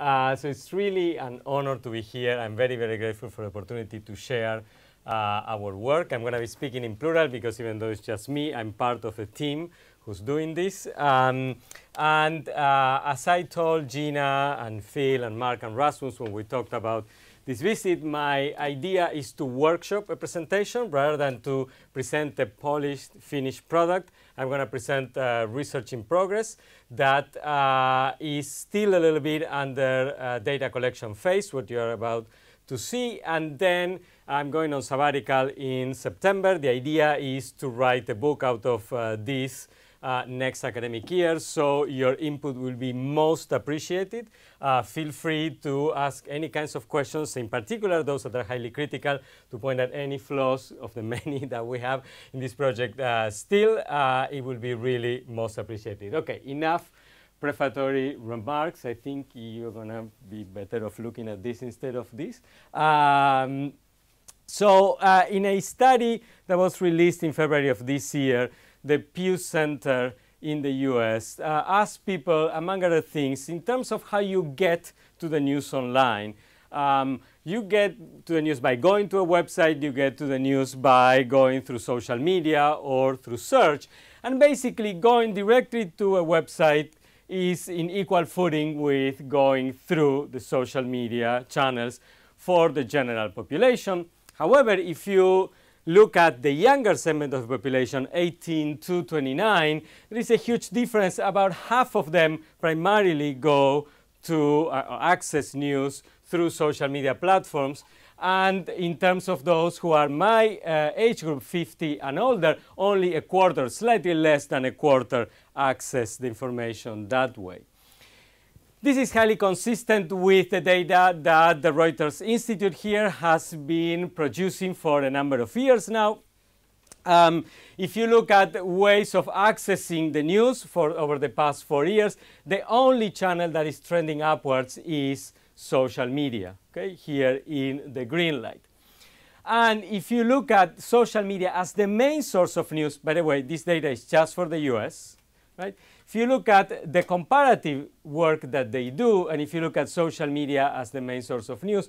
Uh, so it's really an honor to be here. I'm very, very grateful for the opportunity to share uh, our work. I'm going to be speaking in plural because even though it's just me, I'm part of a team who's doing this. Um, and uh, as I told Gina and Phil and Mark and Rasmus when we talked about this visit, my idea is to workshop a presentation rather than to present a polished, finished product. I'm going to present uh, research in progress that uh, is still a little bit under uh, data collection phase, what you're about to see. And then I'm going on sabbatical in September. The idea is to write a book out of uh, this uh, next academic year, so your input will be most appreciated. Uh, feel free to ask any kinds of questions, in particular those that are highly critical, to point out any flaws of the many that we have in this project. Uh, still, uh, it will be really most appreciated. Okay, enough prefatory remarks. I think you're going to be better off looking at this instead of this. Um, so uh, in a study that was released in February of this year, the Pew Center in the US uh, asked people, among other things, in terms of how you get to the news online. Um, you get to the news by going to a website, you get to the news by going through social media or through search. And basically, going directly to a website is in equal footing with going through the social media channels for the general population. However, if you look at the younger segment of the population, 18 to 29, there is a huge difference. About half of them primarily go to uh, access news through social media platforms. And in terms of those who are my uh, age group, 50 and older, only a quarter, slightly less than a quarter, access the information that way. This is highly consistent with the data that the Reuters Institute here has been producing for a number of years now. Um, if you look at ways of accessing the news for over the past four years, the only channel that is trending upwards is social media, okay, here in the green light. And if you look at social media as the main source of news, by the way, this data is just for the US, right? If you look at the comparative work that they do, and if you look at social media as the main source of news,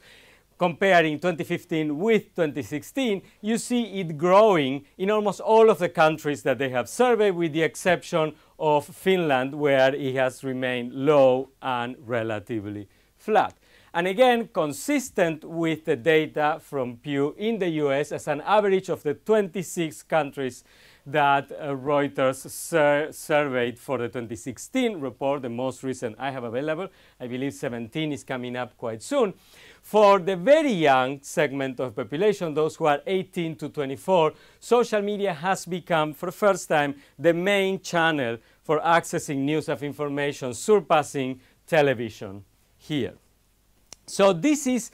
comparing 2015 with 2016, you see it growing in almost all of the countries that they have surveyed, with the exception of Finland, where it has remained low and relatively flat. And again, consistent with the data from Pew in the US as an average of the 26 countries that uh, Reuters sur surveyed for the 2016 report, the most recent I have available. I believe 17 is coming up quite soon. For the very young segment of population, those who are 18 to 24, social media has become, for the first time, the main channel for accessing news of information, surpassing television here. So this is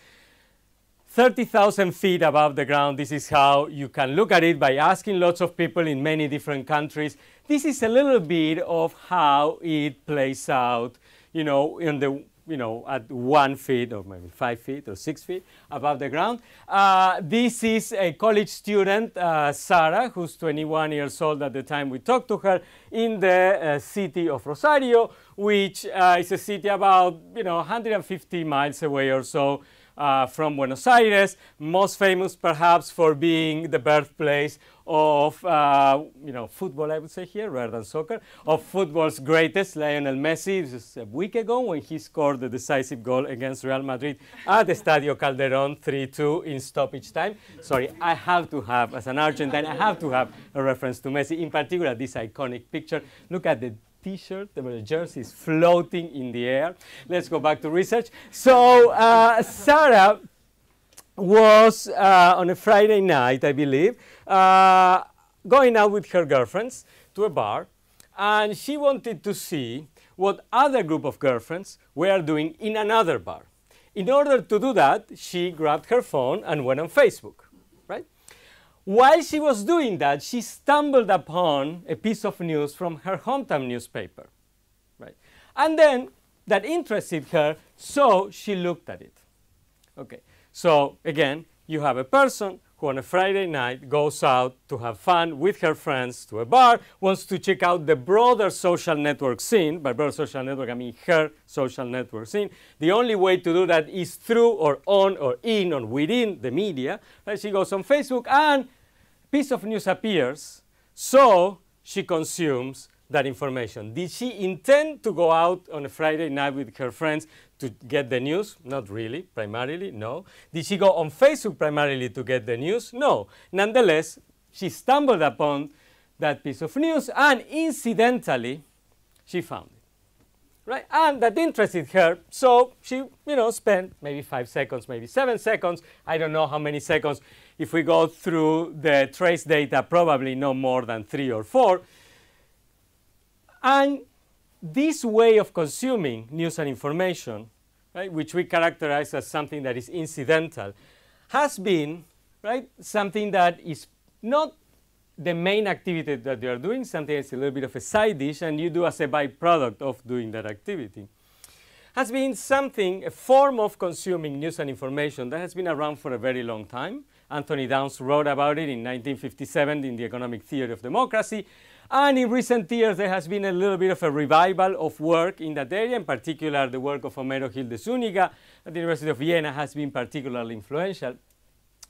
30,000 feet above the ground. This is how you can look at it by asking lots of people in many different countries. This is a little bit of how it plays out, you know, in the you know, at one feet or maybe five feet or six feet above the ground. Uh, this is a college student, uh, Sarah, who's 21 years old at the time we talked to her, in the uh, city of Rosario, which uh, is a city about, you know, 150 miles away or so uh, from Buenos Aires, most famous perhaps for being the birthplace of uh, you know football, I would say here rather than soccer, of football's greatest, Lionel Messi. Is a week ago when he scored the decisive goal against Real Madrid at the Estadio Calderón 3-2 in stoppage time. Sorry, I have to have, as an Argentine, I have to have a reference to Messi, in particular this iconic picture. Look at the t-shirt, the jersey is floating in the air. Let's go back to research. So uh, Sarah was uh, on a Friday night, I believe, uh, going out with her girlfriends to a bar, and she wanted to see what other group of girlfriends were doing in another bar. In order to do that, she grabbed her phone and went on Facebook. While she was doing that, she stumbled upon a piece of news from her hometown newspaper. Right? And then that interested her, so she looked at it. Okay, so again, you have a person who on a Friday night goes out to have fun with her friends to a bar, wants to check out the broader social network scene. By broader social network, I mean her social network scene. The only way to do that is through or on or in or within the media. Right? She goes on Facebook and piece of news appears, so she consumes that information. Did she intend to go out on a Friday night with her friends to get the news? Not really, primarily, no. Did she go on Facebook primarily to get the news? No. Nonetheless, she stumbled upon that piece of news and incidentally, she found it. Right? And that interested her, so she, you know, spent maybe five seconds, maybe seven seconds, I don't know how many seconds. If we go through the trace data, probably no more than three or four. And this way of consuming news and information, right, which we characterize as something that is incidental, has been right, something that is not the main activity that you are doing, something that's a little bit of a side dish, and you do as a byproduct of doing that activity, has been something, a form of consuming news and information that has been around for a very long time. Anthony Downs wrote about it in 1957 in The Economic Theory of Democracy, and in recent years, there has been a little bit of a revival of work in that area. In particular, the work of Homero Gil de Zúñiga at the University of Vienna has been particularly influential.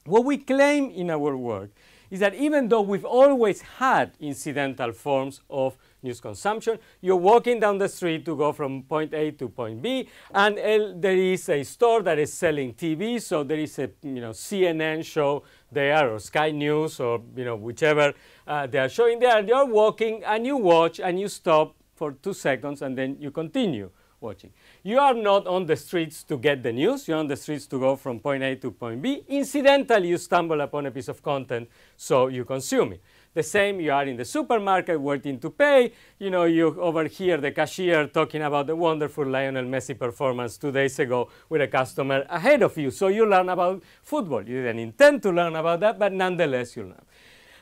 What we claim in our work is that even though we've always had incidental forms of news consumption, you're walking down the street to go from point A to point B, and there is a store that is selling TV, so there is a you know CNN show there, or Sky News, or you know whichever uh, they are showing there. You're walking, and you watch, and you stop for two seconds, and then you continue watching. You are not on the streets to get the news. You're on the streets to go from point A to point B. Incidentally, you stumble upon a piece of content, so you consume it. The same, you are in the supermarket waiting to pay. You know, you overhear the cashier talking about the wonderful Lionel Messi performance two days ago with a customer ahead of you. So you learn about football. You didn't intend to learn about that, but nonetheless you learn.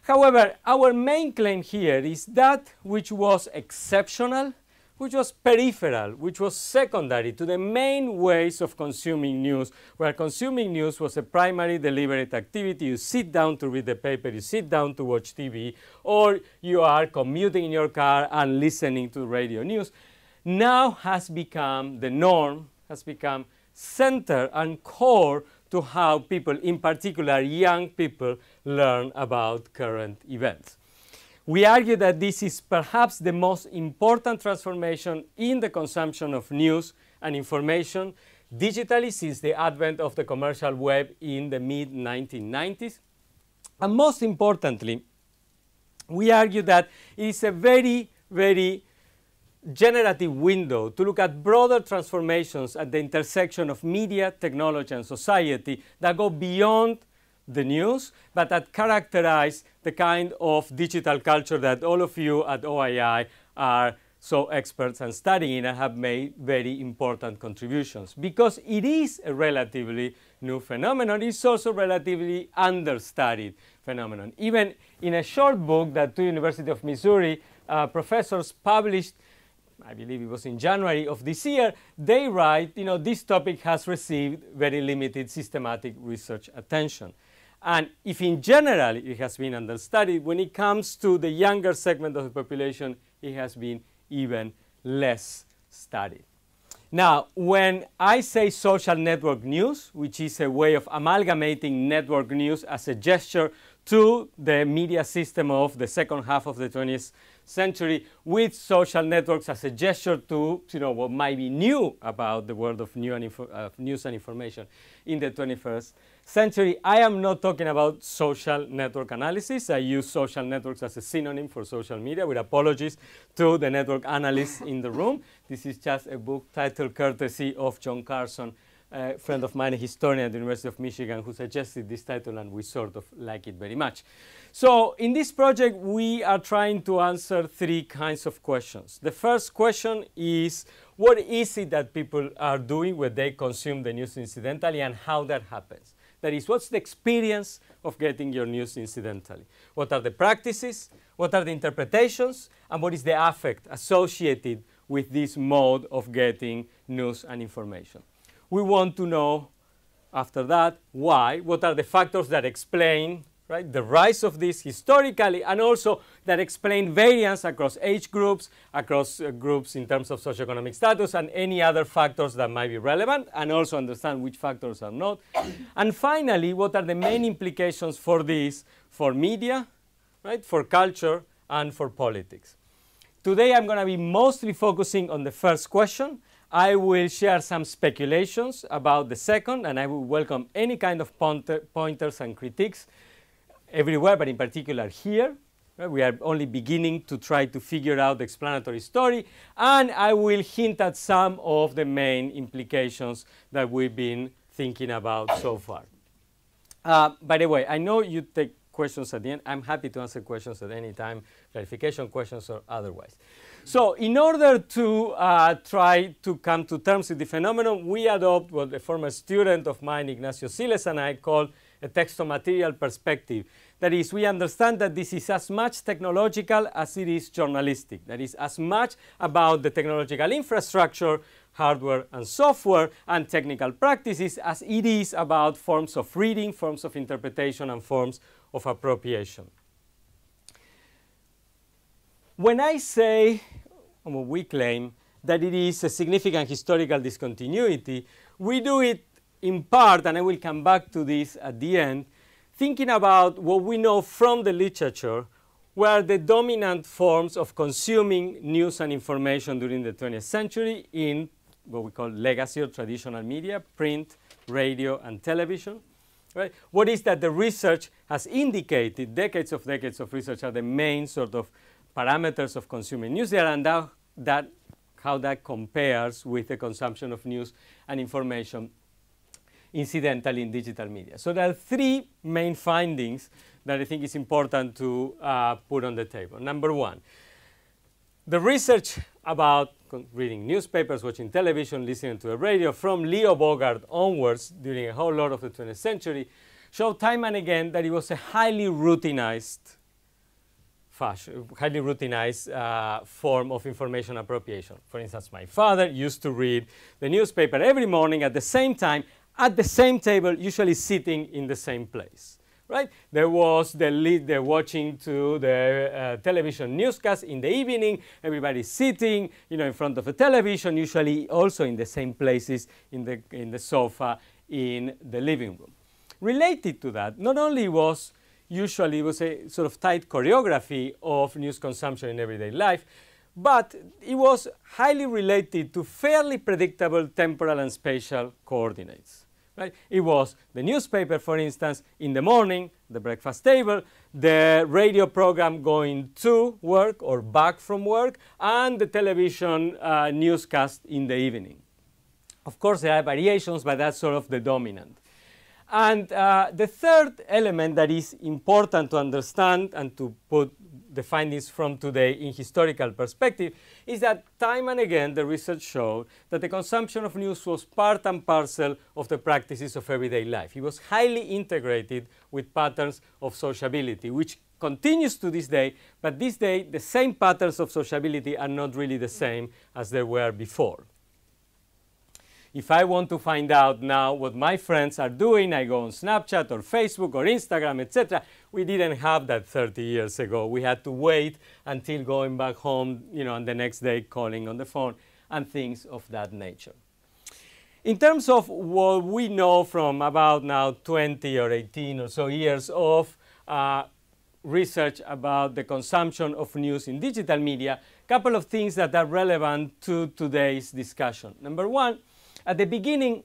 However, our main claim here is that which was exceptional, which was peripheral, which was secondary to the main ways of consuming news, where consuming news was a primary deliberate activity. You sit down to read the paper, you sit down to watch TV, or you are commuting in your car and listening to radio news, now has become the norm, has become center and core to how people, in particular young people, learn about current events. We argue that this is perhaps the most important transformation in the consumption of news and information digitally since the advent of the commercial web in the mid 1990s. And most importantly, we argue that it is a very, very generative window to look at broader transformations at the intersection of media, technology, and society that go beyond the news, but that characterize the kind of digital culture that all of you at OII are so experts and studying and have made very important contributions. Because it is a relatively new phenomenon, it's also relatively understudied phenomenon. Even in a short book that two University of Missouri uh, professors published I believe it was in January of this year, they write, you know, this topic has received very limited systematic research attention. And if in general it has been understudied, when it comes to the younger segment of the population, it has been even less studied. Now, when I say social network news, which is a way of amalgamating network news as a gesture to the media system of the second half of the 20th century with social networks as a gesture to you know, what might be new about the world of new and news and information in the 21st century. I am not talking about social network analysis. I use social networks as a synonym for social media with apologies to the network analysts in the room. This is just a book titled courtesy of John Carson a friend of mine, a historian at the University of Michigan, who suggested this title, and we sort of like it very much. So in this project, we are trying to answer three kinds of questions. The first question is, what is it that people are doing when they consume the news incidentally and how that happens? That is, what's the experience of getting your news incidentally? What are the practices? What are the interpretations? And what is the affect associated with this mode of getting news and information? We want to know after that, why, what are the factors that explain right, the rise of this historically, and also that explain variance across age groups, across uh, groups in terms of socioeconomic status, and any other factors that might be relevant, and also understand which factors are not. and finally, what are the main implications for this for media, right, for culture, and for politics. Today, I'm going to be mostly focusing on the first question. I will share some speculations about the second, and I will welcome any kind of pointer, pointers and critiques everywhere, but in particular here. We are only beginning to try to figure out the explanatory story, and I will hint at some of the main implications that we've been thinking about so far. Uh, by the way, I know you take questions at the end. I'm happy to answer questions at any time, clarification questions or otherwise. So in order to uh, try to come to terms with the phenomenon, we adopt what a former student of mine, Ignacio Siles, and I call a texto-material perspective. That is, we understand that this is as much technological as it is journalistic. That is, as much about the technological infrastructure, hardware and software, and technical practices as it is about forms of reading, forms of interpretation, and forms of appropriation. When I say, or we claim, that it is a significant historical discontinuity, we do it in part, and I will come back to this at the end, thinking about what we know from the literature were the dominant forms of consuming news and information during the 20th century in what we call legacy or traditional media, print, radio, and television. Right? What is that the research has indicated, decades of decades of research are the main sort of parameters of consuming news there, and that, that how that compares with the consumption of news and information incidentally in digital media. So there are three main findings that I think is important to uh, put on the table. Number one, the research about reading newspapers, watching television, listening to the radio from Leo Bogart onwards during a whole lot of the 20th century showed time and again that it was a highly routinized fashion, highly routinized uh, form of information appropriation. For instance, my father used to read the newspaper every morning at the same time at the same table, usually sitting in the same place. Right? There was the lead, the watching to the uh, television newscast in the evening. Everybody sitting, you know, in front of a television, usually also in the same places, in the in the sofa, in the living room. Related to that, not only was usually it was a sort of tight choreography of news consumption in everyday life, but it was highly related to fairly predictable temporal and spatial coordinates. Right? It was the newspaper, for instance, in the morning, the breakfast table, the radio program going to work or back from work, and the television uh, newscast in the evening. Of course, there are variations, but that's sort of the dominant. And uh, the third element that is important to understand and to put the findings from today in historical perspective is that time and again the research showed that the consumption of news was part and parcel of the practices of everyday life. It was highly integrated with patterns of sociability, which continues to this day, but this day the same patterns of sociability are not really the same as they were before. If I want to find out now what my friends are doing, I go on Snapchat or Facebook or Instagram, etc. We didn't have that 30 years ago. We had to wait until going back home, you know, and the next day calling on the phone and things of that nature. In terms of what we know from about now 20 or 18 or so years of uh, research about the consumption of news in digital media, a couple of things that are relevant to today's discussion. Number one, at the beginning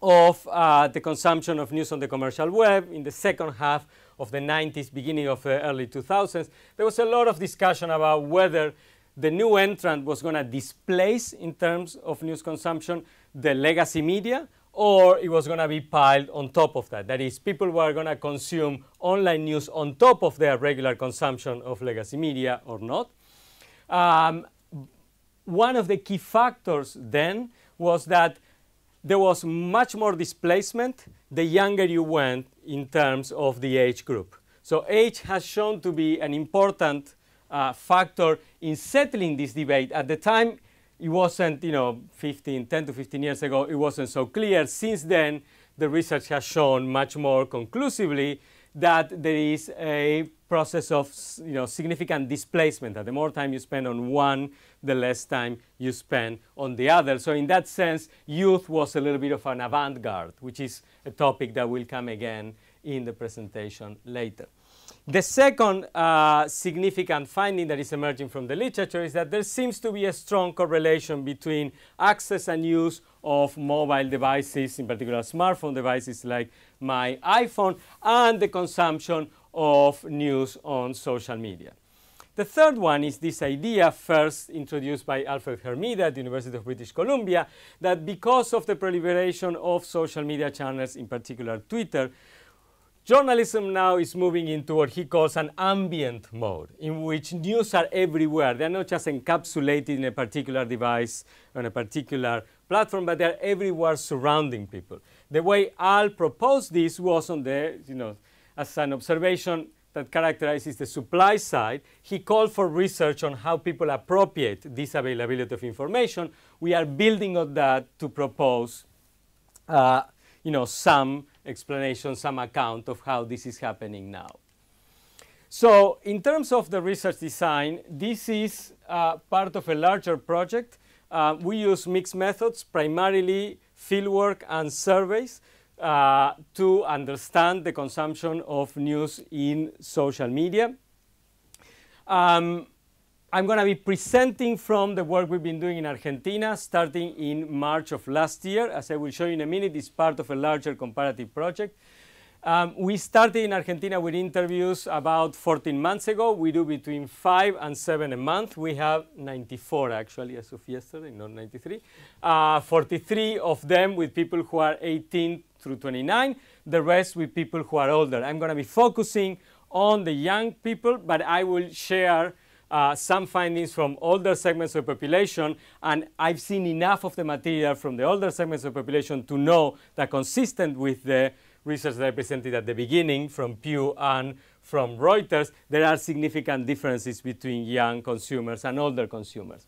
of uh, the consumption of news on the commercial web, in the second half of the 90s, beginning of the early 2000s, there was a lot of discussion about whether the new entrant was going to displace, in terms of news consumption, the legacy media, or it was going to be piled on top of that. That is, people were going to consume online news on top of their regular consumption of legacy media or not. Um, one of the key factors then was that there was much more displacement the younger you went in terms of the age group. So age has shown to be an important uh, factor in settling this debate. At the time, it wasn't, you know, 15, 10 to 15 years ago, it wasn't so clear. Since then, the research has shown much more conclusively that there is a process of you know, significant displacement, that the more time you spend on one, the less time you spend on the other. So in that sense, youth was a little bit of an avant-garde, which is a topic that will come again in the presentation later. The second uh, significant finding that is emerging from the literature is that there seems to be a strong correlation between access and use of mobile devices, in particular smartphone devices like my iPhone, and the consumption of news on social media. The third one is this idea first introduced by Alfred Hermida at the University of British Columbia that because of the proliferation of social media channels, in particular Twitter, journalism now is moving into what he calls an ambient mode, in which news are everywhere. They're not just encapsulated in a particular device on a particular platform, but they're everywhere surrounding people. The way Al proposed this was on the, you know, as an observation that characterizes the supply side. He called for research on how people appropriate this availability of information. We are building on that to propose uh, you know, some explanation, some account of how this is happening now. So in terms of the research design, this is uh, part of a larger project. Uh, we use mixed methods, primarily fieldwork and surveys uh, to understand the consumption of news in social media. Um, I'm going to be presenting from the work we've been doing in Argentina starting in March of last year. As I will show you in a minute, it's part of a larger comparative project. Um, we started in Argentina with interviews about 14 months ago. We do between five and seven a month. We have 94 actually as of yesterday, not 93. Uh, 43 of them with people who are 18 through 29, the rest with people who are older. I'm going to be focusing on the young people, but I will share uh, some findings from older segments of population, and I've seen enough of the material from the older segments of population to know that consistent with the research that I presented at the beginning from Pew and from Reuters, there are significant differences between young consumers and older consumers.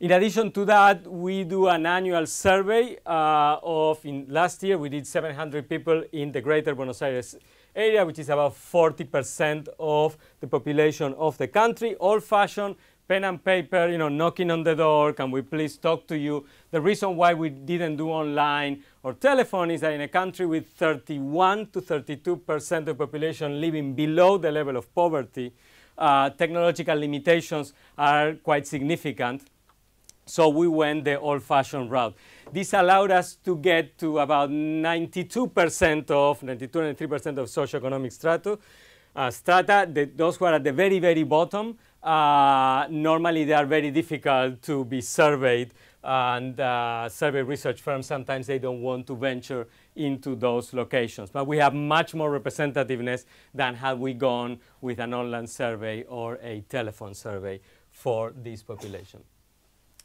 In addition to that, we do an annual survey uh, of, in last year, we did 700 people in the greater Buenos Aires area, which is about 40% of the population of the country, old-fashioned, pen and paper, you know, knocking on the door, can we please talk to you? The reason why we didn't do online or telephone is that in a country with 31 to 32% of the population living below the level of poverty, uh, technological limitations are quite significant. So we went the old-fashioned route. This allowed us to get to about 92% of, 92 93% of socioeconomic strata. Uh, strata, the, those who are at the very, very bottom, uh, normally they are very difficult to be surveyed and uh, survey research firms, sometimes they don't want to venture into those locations. But we have much more representativeness than had we gone with an online survey or a telephone survey for this population.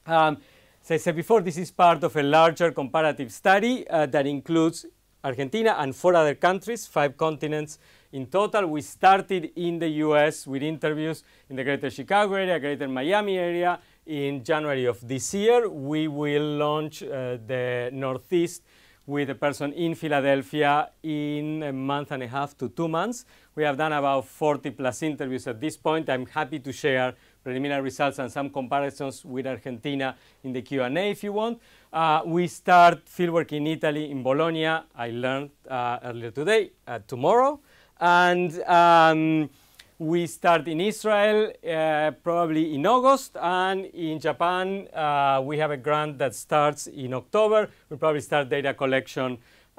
Um, as I said before, this is part of a larger comparative study uh, that includes Argentina and four other countries, five continents in total. We started in the US with interviews in the greater Chicago area, greater Miami area, in January of this year. We will launch uh, the Northeast with a person in Philadelphia in a month and a half to two months. We have done about 40 plus interviews at this point. I'm happy to share preliminary results and some comparisons with Argentina in the Q&A if you want. Uh, we start fieldwork in Italy, in Bologna, I learned uh, earlier today, uh, tomorrow. And um, we start in Israel uh, probably in August, and in Japan uh, we have a grant that starts in October. We probably start data collection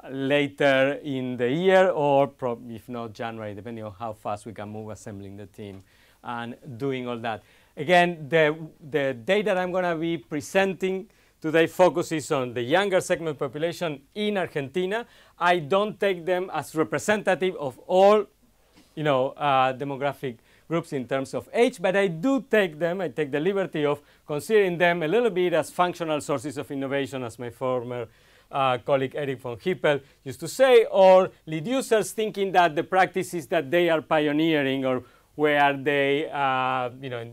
later in the year, or if not January, depending on how fast we can move assembling the team and doing all that. Again, the, the data I'm going to be presenting today focuses on the younger segment population in Argentina. I don't take them as representative of all you know, uh, demographic groups in terms of age, but I do take them, I take the liberty of considering them a little bit as functional sources of innovation, as my former uh, colleague Eric von Hippel used to say, or lead users thinking that the practices that they are pioneering or where they, uh, you know,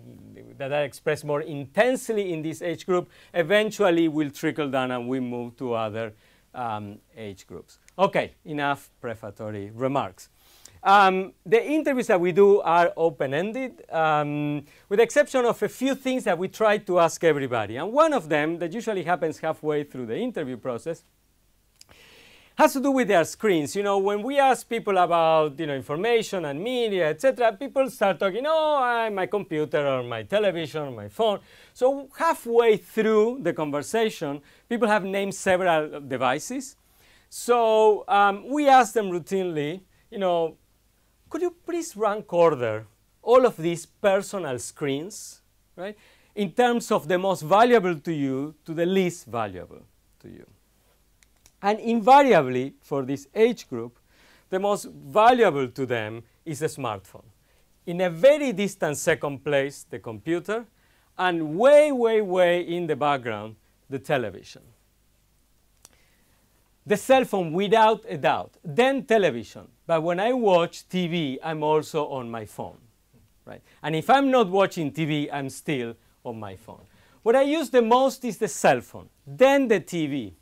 that are expressed more intensely in this age group, eventually will trickle down and we move to other um, age groups. Okay, enough prefatory remarks. Um, the interviews that we do are open-ended, um, with the exception of a few things that we try to ask everybody. And one of them, that usually happens halfway through the interview process, has to do with their screens. You know, when we ask people about you know information and media, etc., people start talking, oh, I'm my computer or my television or my phone. So halfway through the conversation, people have named several devices. So um, we ask them routinely, you know, could you please rank order all of these personal screens, right, in terms of the most valuable to you to the least valuable to you? And invariably, for this age group, the most valuable to them is a smartphone. In a very distant second place, the computer, and way, way, way in the background, the television. The cell phone, without a doubt, then television. But when I watch TV, I'm also on my phone, right? And if I'm not watching TV, I'm still on my phone. What I use the most is the cell phone, then the TV,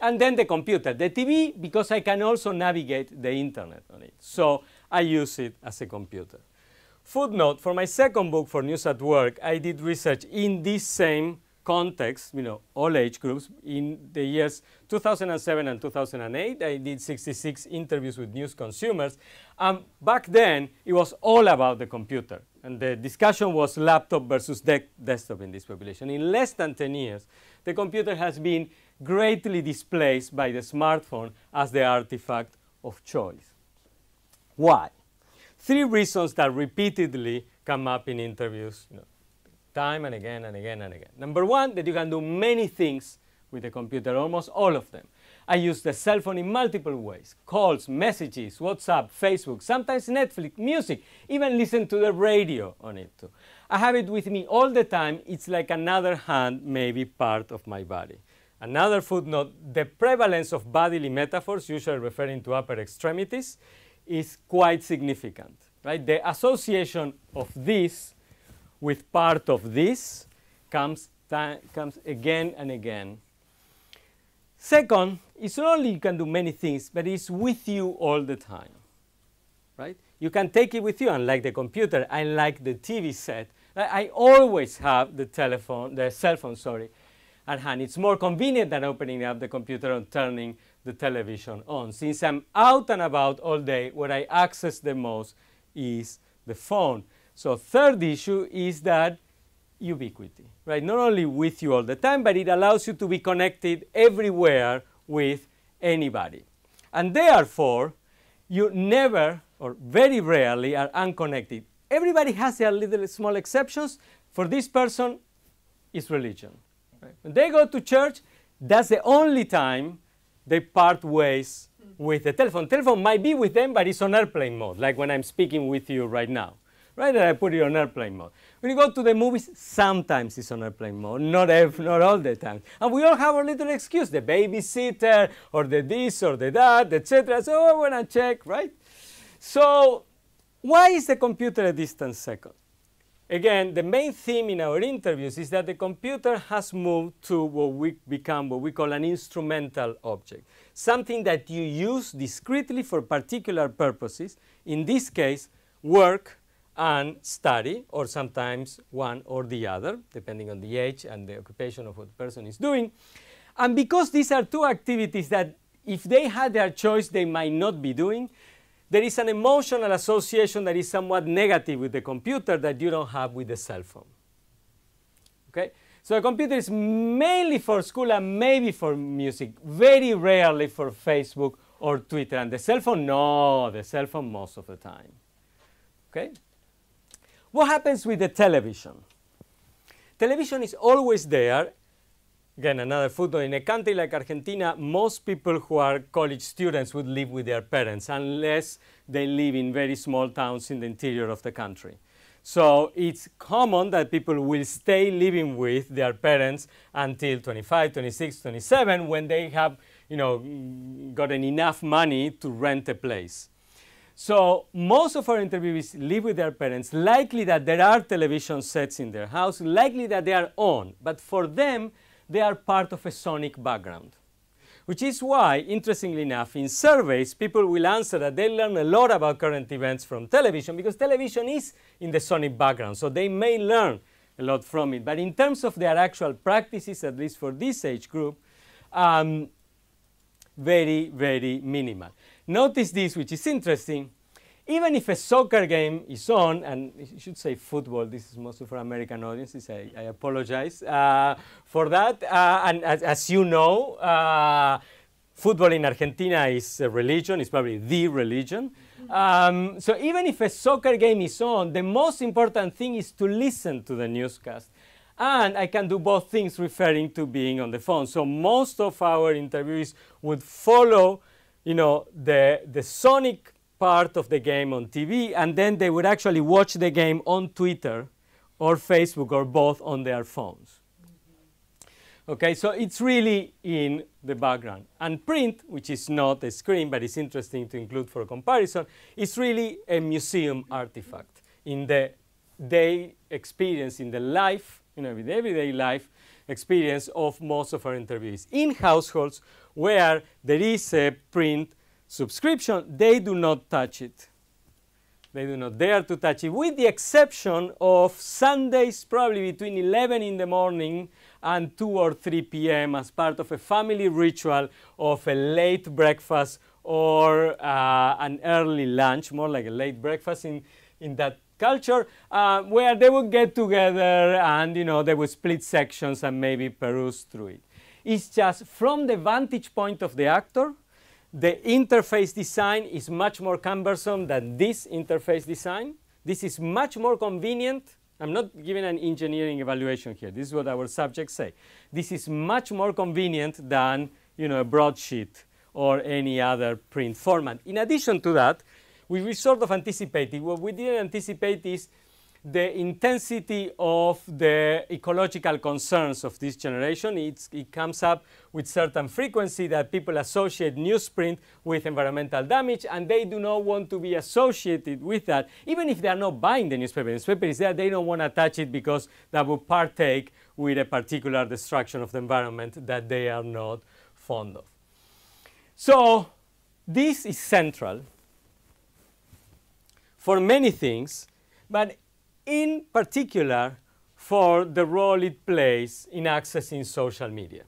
and then the computer. The TV, because I can also navigate the internet on it. So I use it as a computer. Footnote, for my second book for News at Work, I did research in this same context, you know, all age groups. In the years 2007 and 2008, I did 66 interviews with news consumers. And back then, it was all about the computer. And the discussion was laptop versus de desktop in this population. In less than 10 years, the computer has been greatly displaced by the smartphone as the artifact of choice. Why? Three reasons that repeatedly come up in interviews, you know, time and again and again and again. Number one, that you can do many things with the computer, almost all of them. I use the cell phone in multiple ways. Calls, messages, WhatsApp, Facebook, sometimes Netflix, music, even listen to the radio on it too. I have it with me all the time. It's like another hand, maybe part of my body. Another footnote, the prevalence of bodily metaphors, usually referring to upper extremities, is quite significant. Right? The association of this with part of this comes, comes again and again. Second, it's not only you can do many things, but it's with you all the time. Right? You can take it with you, unlike the computer, unlike the TV set. I always have the telephone, the cell phone, sorry, at hand. It's more convenient than opening up the computer and turning the television on. Since I'm out and about all day, what I access the most is the phone. So third issue is that ubiquity, right? Not only with you all the time, but it allows you to be connected everywhere with anybody. And therefore, you never or very rarely are unconnected. Everybody has their little small exceptions. For this person, it's religion. Right? When they go to church, that's the only time they part ways with the telephone. Telephone might be with them, but it's on airplane mode, like when I'm speaking with you right now. Right? And I put it on airplane mode. When you go to the movies, sometimes it's on airplane mode, not, every, not all the time. And we all have a little excuse, the babysitter, or the this, or the that, etc. So oh, I want to check, right? So why is the computer a distant second? Again, the main theme in our interviews is that the computer has moved to what we become what we call an instrumental object, something that you use discreetly for particular purposes, in this case, work and study, or sometimes one or the other, depending on the age and the occupation of what the person is doing. And because these are two activities that if they had their choice, they might not be doing, there is an emotional association that is somewhat negative with the computer that you don't have with the cell phone. Okay? So the computer is mainly for school and maybe for music, very rarely for Facebook or Twitter. And the cell phone, no, the cell phone most of the time. Okay? What happens with the television? Television is always there Again, another footnote, in a country like Argentina, most people who are college students would live with their parents unless they live in very small towns in the interior of the country. So it's common that people will stay living with their parents until 25, 26, 27 when they have, you know, gotten enough money to rent a place. So most of our interviewees live with their parents, likely that there are television sets in their house, likely that they are on, but for them, they are part of a sonic background. which is why, interestingly enough, in surveys, people will answer that they learn a lot about current events from television because television is in the sonic background, so they may learn a lot from it. But in terms of their actual practices, at least for this age group, um, very, very minimal. Notice this, which is interesting. Even if a soccer game is on, and you should say football, this is mostly for American audiences, I, I apologize uh, for that. Uh, and as, as, you know, uh, football in Argentina is a religion, it's probably the religion. Um, so even if a soccer game is on, the most important thing is to listen to the newscast. And I can do both things referring to being on the phone. So most of our interviewees would follow, you know, the, the sonic part of the game on TV, and then they would actually watch the game on Twitter or Facebook or both on their phones. Okay, so it's really in the background. And print, which is not a screen, but it's interesting to include for comparison, is really a museum artifact in the day experience, in the life, you know, the everyday life experience of most of our interviewees. In households where there is a print subscription, they do not touch it. They do not dare to touch it, with the exception of Sundays, probably between 11 in the morning and 2 or 3 p.m. as part of a family ritual of a late breakfast or uh, an early lunch, more like a late breakfast in, in that culture, uh, where they would get together and you know they would split sections and maybe peruse through it. It's just from the vantage point of the actor, the interface design is much more cumbersome than this interface design. This is much more convenient I'm not giving an engineering evaluation here. This is what our subjects say. This is much more convenient than you know, a broadsheet or any other print format. In addition to that, we, we sort of anticipated. What we didn't anticipate is the intensity of the ecological concerns of this generation. It's, it comes up with certain frequency that people associate newsprint with environmental damage, and they do not want to be associated with that. Even if they are not buying the newspaper, the newspaper is there, they don't want to touch it because that would partake with a particular destruction of the environment that they are not fond of. So this is central for many things, but in particular for the role it plays in accessing social media.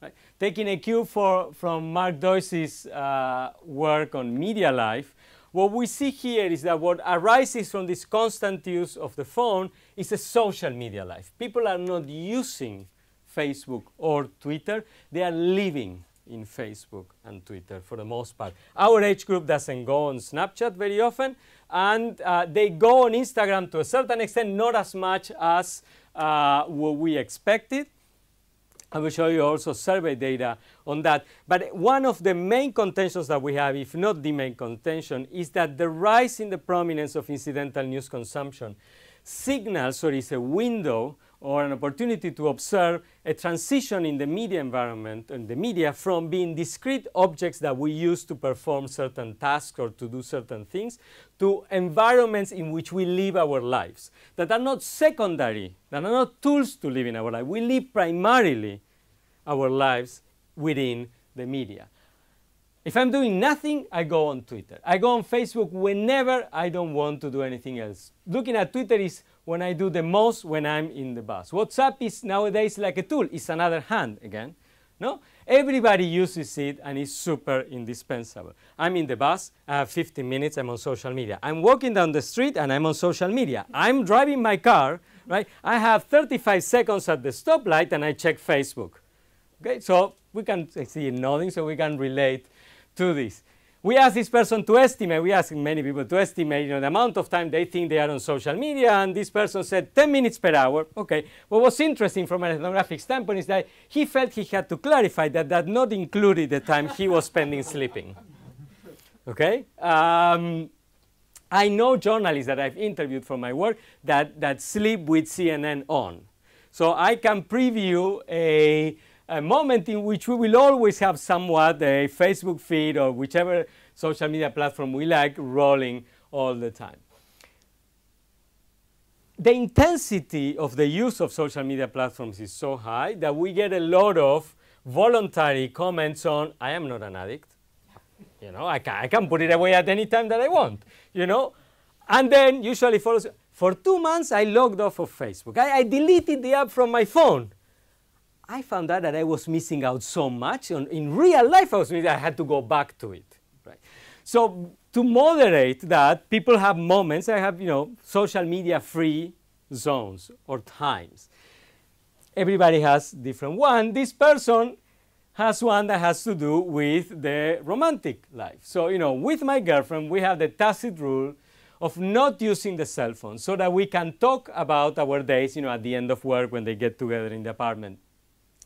Right? Taking a cue for, from Mark Deuze's uh, work on media life, what we see here is that what arises from this constant use of the phone is a social media life. People are not using Facebook or Twitter, they are living in Facebook and Twitter for the most part. Our age group doesn't go on Snapchat very often, and uh, they go on Instagram to a certain extent, not as much as uh, what we expected. I will show you also survey data on that. But one of the main contentions that we have, if not the main contention, is that the rise in the prominence of incidental news consumption signals or is a window or an opportunity to observe a transition in the media environment and the media from being discrete objects that we use to perform certain tasks or to do certain things to environments in which we live our lives that are not secondary, that are not tools to live in our life. We live primarily our lives within the media. If I'm doing nothing, I go on Twitter. I go on Facebook whenever I don't want to do anything else. Looking at Twitter is when I do the most when I'm in the bus. WhatsApp is nowadays like a tool. It's another hand again. No? Everybody uses it and it's super indispensable. I'm in the bus, I have 15 minutes, I'm on social media. I'm walking down the street and I'm on social media. I'm driving my car, right? I have 35 seconds at the stoplight and I check Facebook. Okay, so we can see nodding so we can relate to this. We asked this person to estimate, we asked many people to estimate you know, the amount of time they think they are on social media, and this person said 10 minutes per hour. Okay, what was interesting from an ethnographic standpoint is that he felt he had to clarify that that not included the time he was spending sleeping. Okay? Um, I know journalists that I've interviewed for my work that, that sleep with CNN on. So I can preview a a moment in which we will always have somewhat a Facebook feed or whichever social media platform we like rolling all the time. The intensity of the use of social media platforms is so high that we get a lot of voluntary comments on, I am not an addict. You know, I can, I can put it away at any time that I want, you know. And then usually follows, for two months I logged off of Facebook. I, I deleted the app from my phone. I found out that I was missing out so much. in real life, I was I had to go back to it. Right? So to moderate that, people have moments. I have, you know, social media free zones or times. Everybody has different one. This person has one that has to do with the romantic life. So, you know, with my girlfriend, we have the tacit rule of not using the cell phone so that we can talk about our days, you know, at the end of work when they get together in the apartment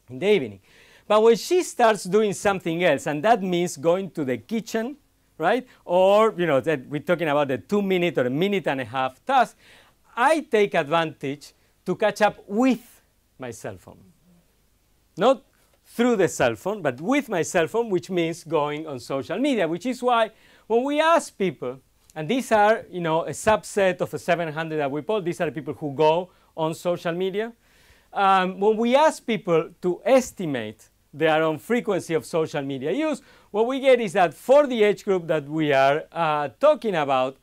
in the evening. But when she starts doing something else, and that means going to the kitchen, right? Or, you know, that we're talking about the two minute or a minute and a half task, I take advantage to catch up with my cell phone. Not through the cell phone, but with my cell phone, which means going on social media, which is why when we ask people, and these are, you know, a subset of the 700 that we poll, these are people who go on social media. Um, when we ask people to estimate their own frequency of social media use, what we get is that for the age group that we are uh, talking about,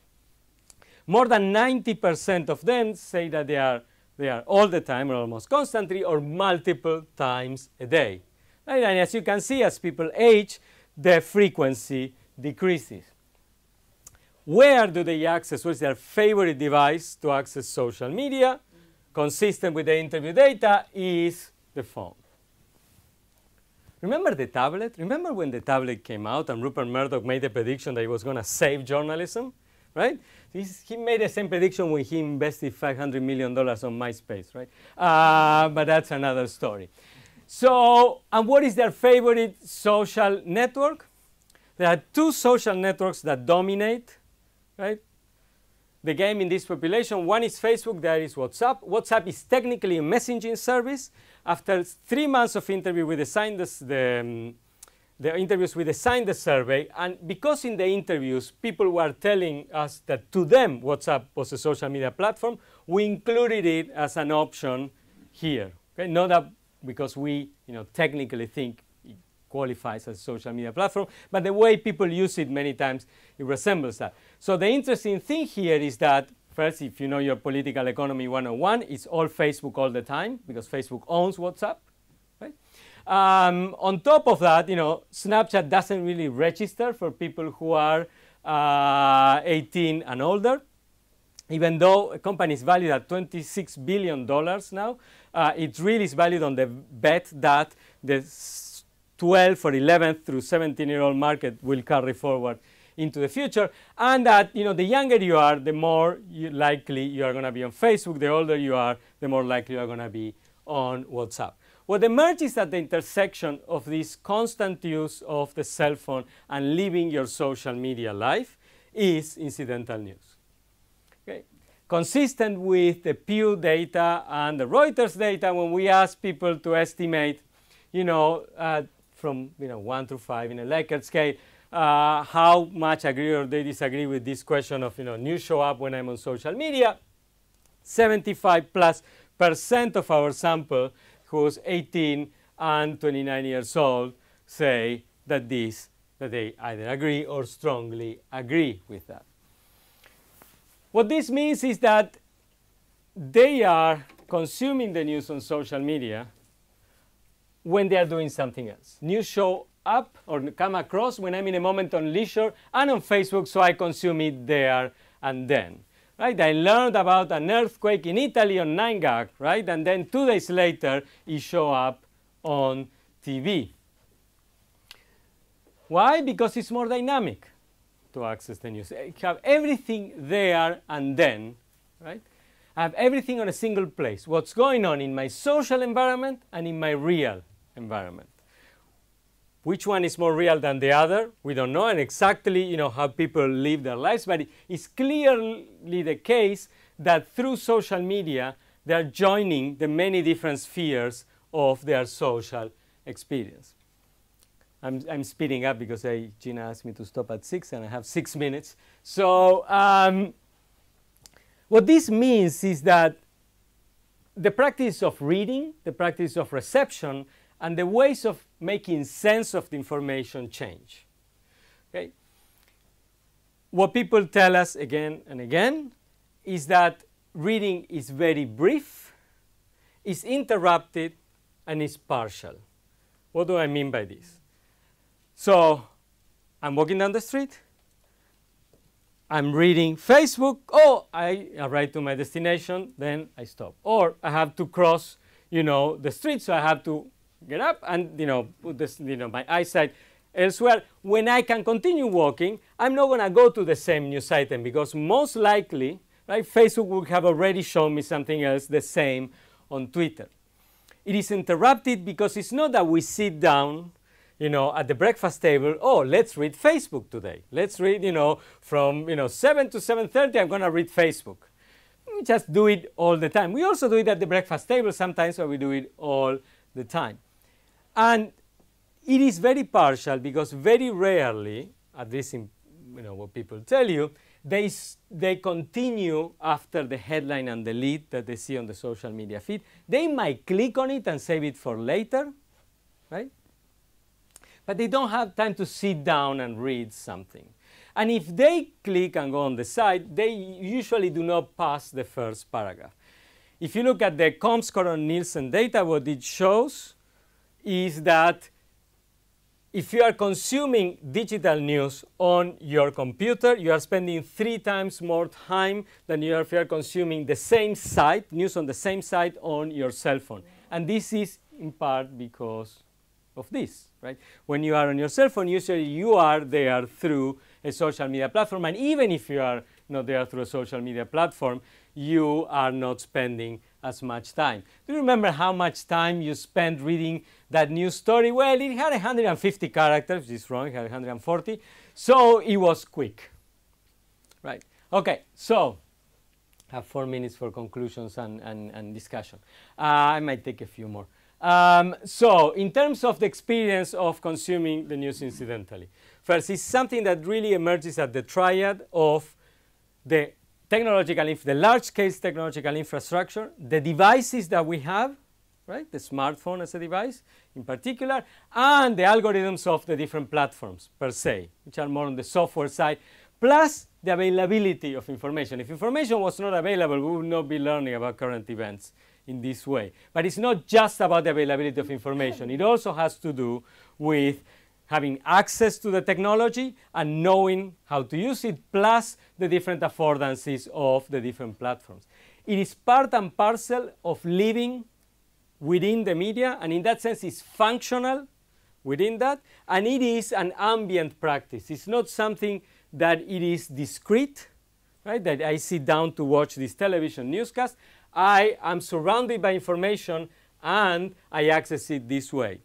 more than 90% of them say that they are, they are all the time or almost constantly or multiple times a day. And as you can see, as people age, the frequency decreases. Where do they access? What is their favorite device to access social media? Consistent with the interview data is the phone. Remember the tablet? Remember when the tablet came out and Rupert Murdoch made the prediction that it was going to save journalism? Right? He made the same prediction when he invested $500 million on MySpace, right? Uh, but that's another story. So, and what is their favorite social network? There are two social networks that dominate, right? The game in this population. One is Facebook, there is WhatsApp. WhatsApp is technically a messaging service. After three months of interview, we designed this, the, um, the interviews, we designed the survey. And because in the interviews, people were telling us that to them, WhatsApp was a social media platform, we included it as an option here. Okay? Not that because we you know, technically think qualifies as a social media platform, but the way people use it many times, it resembles that. So the interesting thing here is that First, if you know your political economy 101, it's all Facebook all the time because Facebook owns WhatsApp. Right? Um, on top of that, you know, Snapchat doesn't really register for people who are uh, 18 and older even though a company is valued at $26 billion now, uh, it really is valued on the bet that the 12 or 11 through 17 year old market will carry forward into the future and that you know the younger you are the more you likely you are going to be on facebook. The older you are the more likely you are going to be on whatsapp. What emerges at the intersection of this constant use of the cell phone and living your social media life is incidental news. Okay? consistent with the Pew data and the Reuters data when we ask people to estimate, you know, uh, from you know one to five in a Likert scale, uh, how much agree or they disagree with this question of you know news show up when I'm on social media. 75 plus percent of our sample who's 18 and 29 years old say that this that they either agree or strongly agree with that. What this means is that they are consuming the news on social media when they are doing something else. News show up or come across when I'm in a moment on leisure and on Facebook, so I consume it there and then. Right? I learned about an earthquake in Italy on 9gag, right? And then two days later, it show up on TV. Why? Because it's more dynamic to access the news. I have everything there and then, right? I have everything on a single place. What's going on in my social environment and in my real environment. Which one is more real than the other? We don't know, and exactly you know how people live their lives. But it's clearly the case that through social media, they are joining the many different spheres of their social experience. I'm, I'm speeding up because I, Gina asked me to stop at six and I have six minutes. So um, what this means is that the practice of reading, the practice of reception, and the ways of making sense of the information change. Okay? What people tell us again and again is that reading is very brief, is interrupted, and is partial. What do I mean by this? So I'm walking down the street. I'm reading Facebook. Oh, I arrive to my destination. Then I stop. Or I have to cross, you know, the street. So I have to get up and, you know, put this, you know, my eyesight elsewhere. When I can continue walking, I'm not going to go to the same news item because most likely, right, Facebook would have already shown me something else the same on Twitter. It is interrupted because it's not that we sit down you know, at the breakfast table, oh, let's read Facebook today. Let's read, you know, from, you know, 7 to 7.30, I'm going to read Facebook. We just do it all the time. We also do it at the breakfast table sometimes, but we do it all the time. And it is very partial because very rarely, at least in, you know, what people tell you, they, they continue after the headline and the lead that they see on the social media feed. They might click on it and save it for later, right? but they don't have time to sit down and read something. And if they click and go on the site, they usually do not pass the first paragraph. If you look at the ComScore and Nielsen data, what it shows is that if you are consuming digital news on your computer, you are spending three times more time than you are if you are consuming the same site, news on the same site on your cell phone. And this is in part because of this, right? When you are on your cell phone, usually you are there through a social media platform, and even if you are not there through a social media platform, you are not spending as much time. Do you remember how much time you spent reading that news story? Well, it had 150 characters, this is wrong, it had 140, so it was quick, right? Okay, so I have four minutes for conclusions and, and, and discussion. Uh, I might take a few more. Um, so in terms of the experience of consuming the news incidentally, first it's something that really emerges at the triad of the technological, the large-scale technological infrastructure, the devices that we have, right, the smartphone as a device in particular, and the algorithms of the different platforms per se, which are more on the software side, plus the availability of information. If information was not available, we would not be learning about current events in this way. But it's not just about the availability of information. It also has to do with having access to the technology and knowing how to use it, plus the different affordances of the different platforms. It is part and parcel of living within the media, and in that sense, it's functional within that, and it is an ambient practice. It's not something that it is discrete, right? That I sit down to watch this television newscast. I am surrounded by information and I access it this way.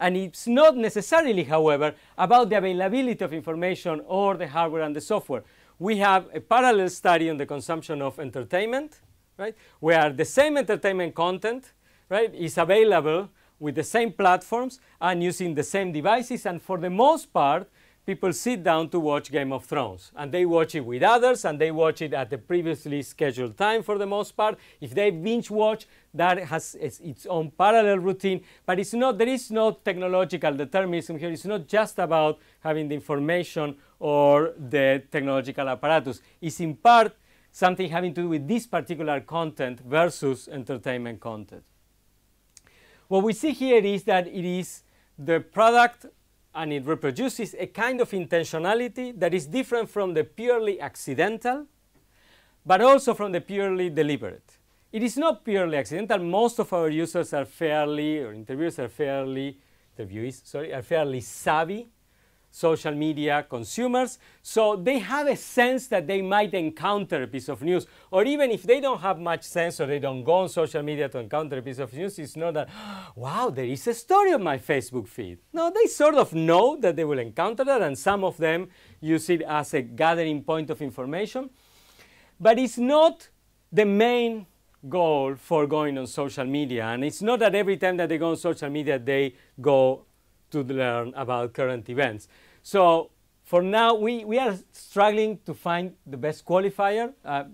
And it's not necessarily, however, about the availability of information or the hardware and the software. We have a parallel study on the consumption of entertainment, right, where the same entertainment content right, is available with the same platforms and using the same devices. And for the most part, people sit down to watch Game of Thrones. And they watch it with others, and they watch it at the previously scheduled time for the most part. If they binge watch, that has its own parallel routine. But it's not, there is no technological determinism here. It's not just about having the information or the technological apparatus. It's in part something having to do with this particular content versus entertainment content. What we see here is that it is the product and it reproduces a kind of intentionality that is different from the purely accidental, but also from the purely deliberate. It is not purely accidental. Most of our users are fairly, or interviewers are fairly, interviewees, sorry, are fairly savvy social media consumers. So they have a sense that they might encounter a piece of news. Or even if they don't have much sense or they don't go on social media to encounter a piece of news, it's not that, wow, there is a story on my Facebook feed. No, they sort of know that they will encounter that, and some of them use it as a gathering point of information. But it's not the main goal for going on social media. And it's not that every time that they go on social media, they go to learn about current events. So for now, we, we are struggling to find the best qualifier. Uh,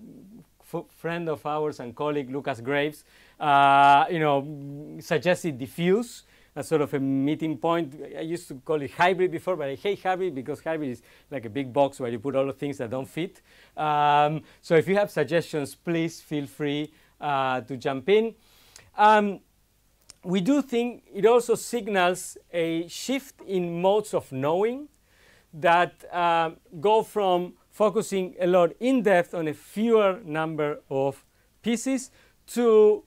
friend of ours and colleague Lucas Graves, uh, you know, suggested diffuse a sort of a meeting point. I used to call it hybrid before, but I hate hybrid because hybrid is like a big box where you put all the things that don't fit. Um, so if you have suggestions, please feel free uh, to jump in. Um, we do think it also signals a shift in modes of knowing that uh, go from focusing a lot in depth on a fewer number of pieces to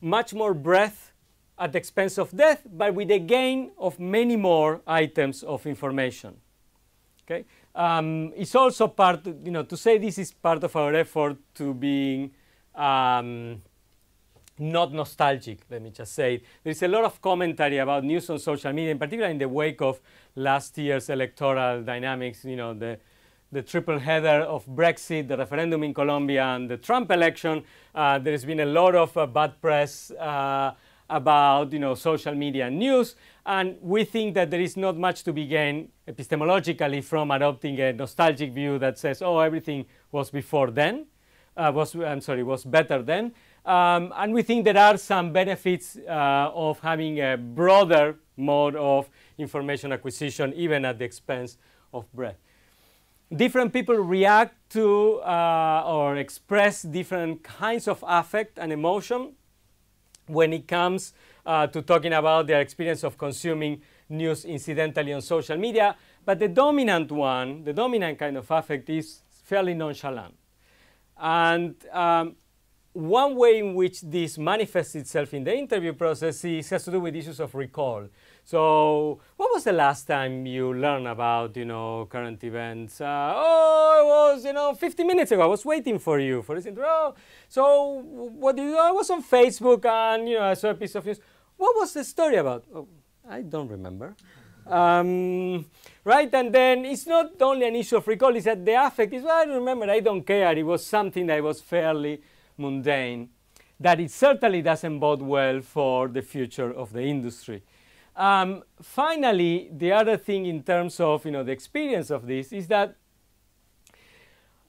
much more breadth at the expense of depth, but with the gain of many more items of information. Okay? Um, it's also part, you know, to say this is part of our effort to being um, not nostalgic, let me just say. There's a lot of commentary about news on social media, in particular in the wake of last year's electoral dynamics, you know, the, the triple header of Brexit, the referendum in Colombia, and the Trump election. Uh, there's been a lot of uh, bad press uh, about, you know, social media news, and we think that there is not much to be gained epistemologically from adopting a nostalgic view that says, oh, everything was before then, uh, was, I'm sorry, was better then. Um, and we think there are some benefits uh, of having a broader mode of information acquisition, even at the expense of breadth. Different people react to uh, or express different kinds of affect and emotion when it comes uh, to talking about their experience of consuming news incidentally on social media. But the dominant one, the dominant kind of affect is fairly nonchalant. And um, one way in which this manifests itself in the interview process is, has to do with issues of recall. So, what was the last time you learned about, you know, current events? Uh, oh, it was, you know, 50 minutes ago. I was waiting for you for this intro. Oh, so, what did you? I was on Facebook and, you know, I saw a piece of news. What was the story about? Oh, I don't remember. Um, right? And then it's not only an issue of recall, it's that the affect is, well, I don't remember, I don't care. It was something that was fairly mundane, that it certainly doesn't bode well for the future of the industry. Um, finally, the other thing in terms of you know, the experience of this is that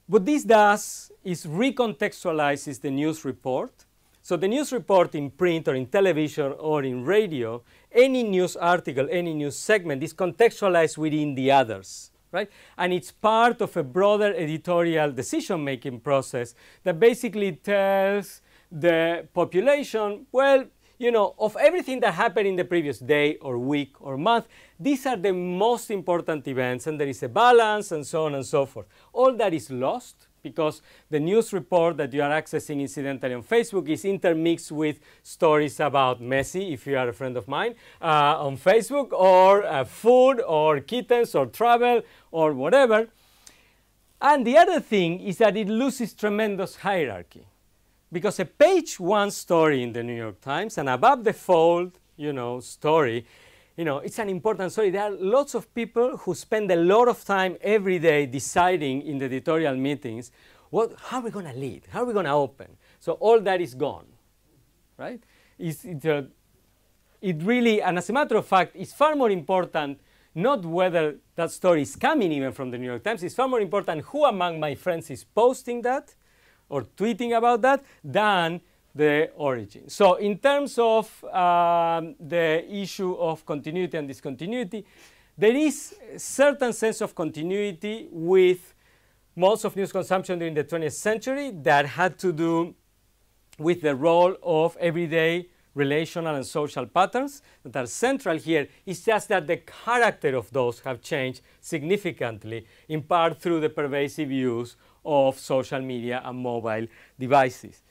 what this does is recontextualizes the news report. So the news report in print or in television or in radio, any news article, any news segment is contextualized within the others right? And it's part of a broader editorial decision-making process that basically tells the population, well, you know, of everything that happened in the previous day or week or month, these are the most important events, and there is a balance and so on and so forth. All that is lost because the news report that you are accessing incidentally on Facebook is intermixed with stories about Messi, if you are a friend of mine, uh, on Facebook, or uh, food, or kittens, or travel, or whatever. And the other thing is that it loses tremendous hierarchy. Because a page one story in the New York Times, and above the fold, you know, story, you know, it's an important story. There are lots of people who spend a lot of time every day deciding in the editorial meetings, what, how are we going to lead? How are we going to open? So all that is gone, right? It's, it really, and as a matter of fact, it's far more important not whether that story is coming even from the New York Times. It's far more important who among my friends is posting that or tweeting about that than the origin. So in terms of um, the issue of continuity and discontinuity, there is a certain sense of continuity with modes of news consumption during the 20th century that had to do with the role of everyday relational and social patterns that are central here. It's just that the character of those have changed significantly, in part through the pervasive use of social media and mobile devices.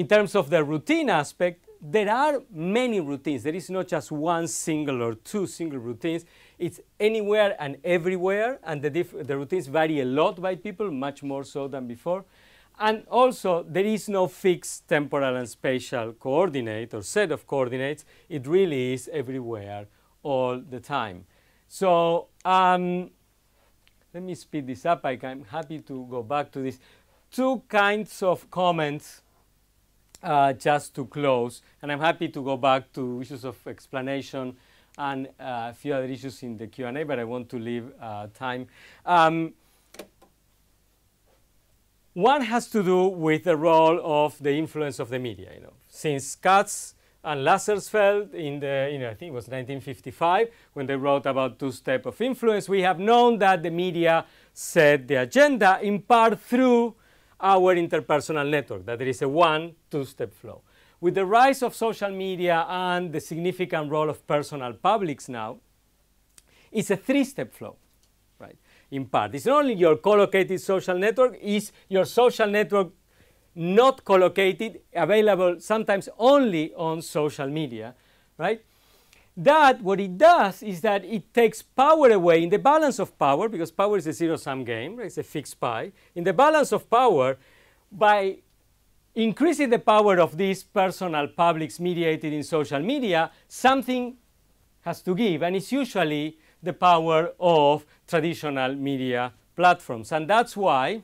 In terms of the routine aspect, there are many routines. There is not just one single or two single routines. It's anywhere and everywhere, and the, the routines vary a lot by people, much more so than before. And also, there is no fixed temporal and spatial coordinate or set of coordinates. It really is everywhere all the time. So um, let me speed this up. I'm happy to go back to this. Two kinds of comments uh, just to close. And I'm happy to go back to issues of explanation and uh, a few other issues in the Q&A, but I want to leave uh, time. Um, one has to do with the role of the influence of the media. You know, since Katz and Lazarsfeld in the, you know, I think it was 1955, when they wrote about two-step of influence, we have known that the media set the agenda in part through our interpersonal network, that there is a one, two-step flow. With the rise of social media and the significant role of personal publics now, it's a three-step flow, right? In part, it's not only your collocated social network, it's your social network not collocated, available sometimes only on social media, right? That, what it does is that it takes power away in the balance of power, because power is a zero-sum game, right? it's a fixed pie. In the balance of power, by increasing the power of these personal publics mediated in social media, something has to give, and it's usually the power of traditional media platforms. And that's why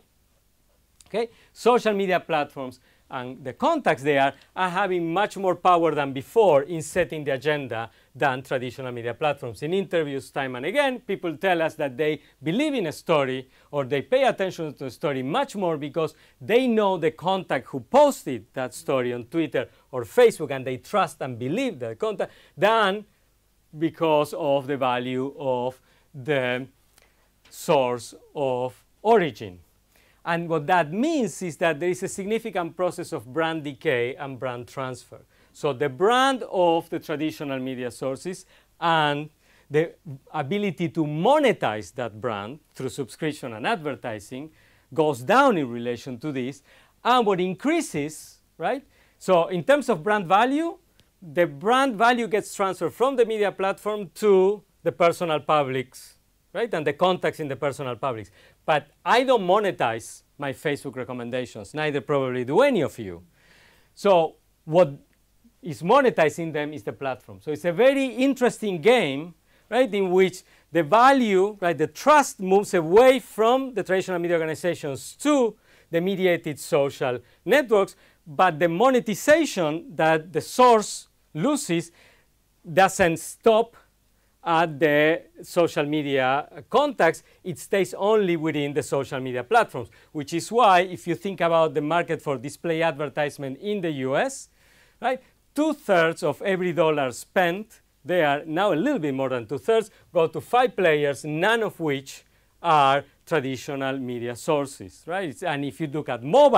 Okay? Social media platforms and the contacts there are having much more power than before in setting the agenda than traditional media platforms. In interviews, time and again, people tell us that they believe in a story or they pay attention to a story much more because they know the contact who posted that story on Twitter or Facebook and they trust and believe that contact than because of the value of the source of origin. And what that means is that there is a significant process of brand decay and brand transfer. So the brand of the traditional media sources and the ability to monetize that brand through subscription and advertising goes down in relation to this. And what increases, right? So in terms of brand value, the brand value gets transferred from the media platform to the personal publics, right? And the contacts in the personal publics. But I don't monetize my Facebook recommendations, neither probably do any of you. So what is monetizing them is the platform. So it's a very interesting game, right, in which the value, right, the trust moves away from the traditional media organizations to the mediated social networks, but the monetization that the source loses doesn't stop at the social media contacts, it stays only within the social media platforms, which is why if you think about the market for display advertisement in the US, right, two-thirds of every dollar spent they are now a little bit more than two-thirds, go to five players, none of which are traditional media sources, right? And if you look at mobile,